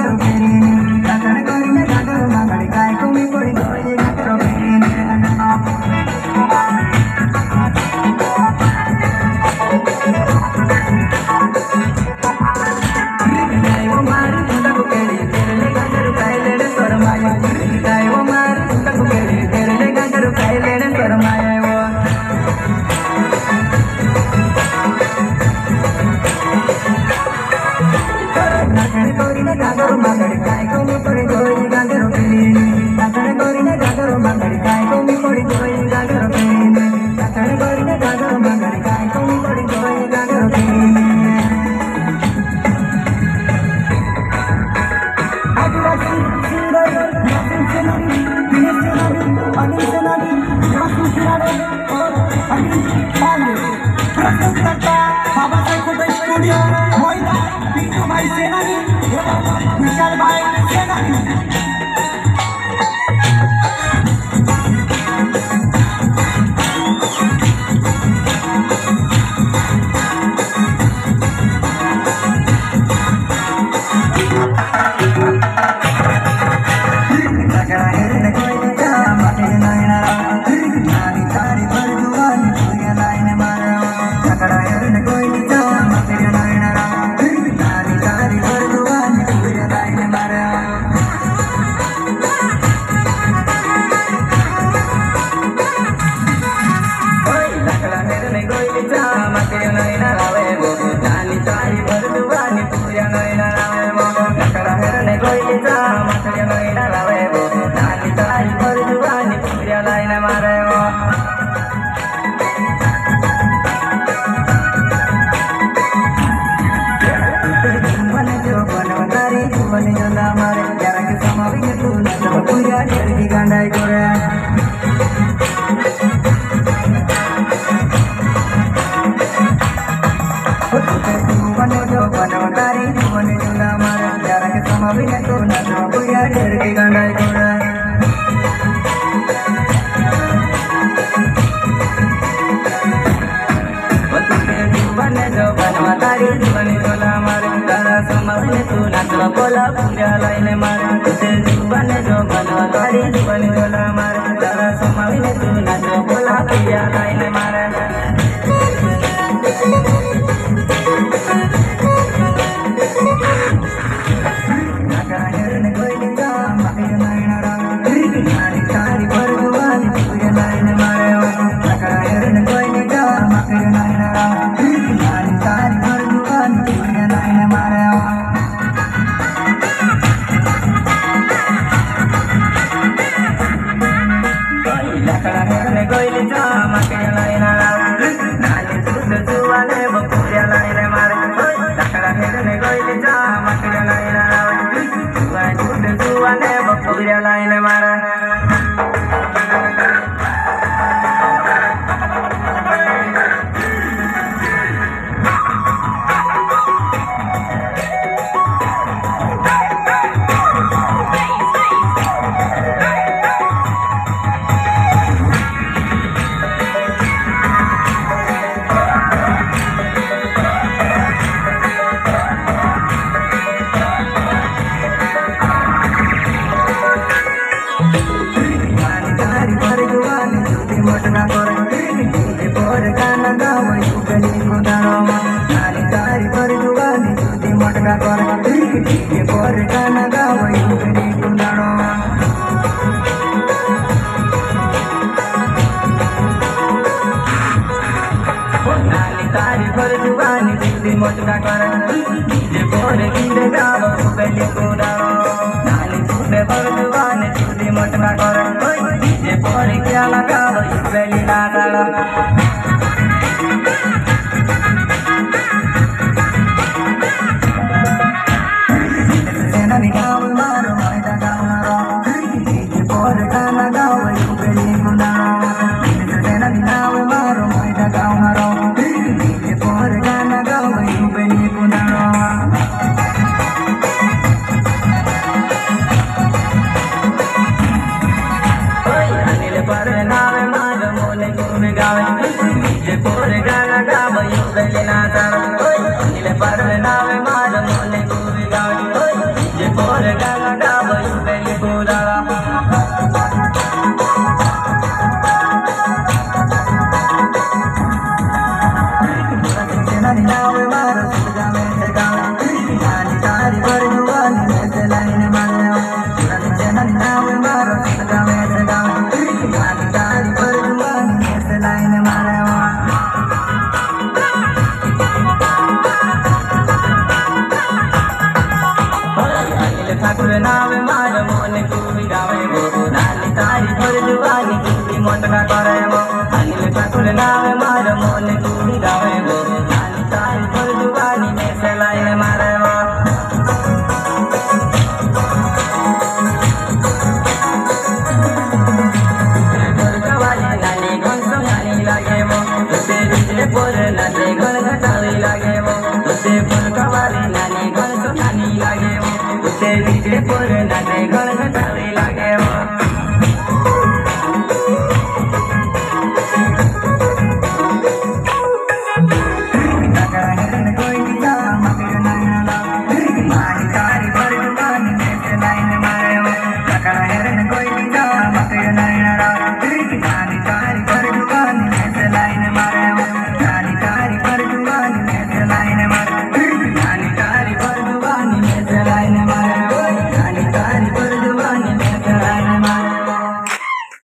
Thank you. Baba Psycho Best Studio Senani, Senani, Senani, Senani, Senani, Senani, Senani, Senani, Senani, Senani, Senani, करके गाना line मारा कर जुबानी बिल्ली मौज का करण। ये बोर गिर गाव बेली पूरा नानी सुने पर ज़ुबान बिल्ली मौज का करण। ये बोर क्या लगाव पहले ना डाला गाँव मारो मायदा गाँव मारो। बोर गाना गाँव बेली कर जुबानी मोटका कर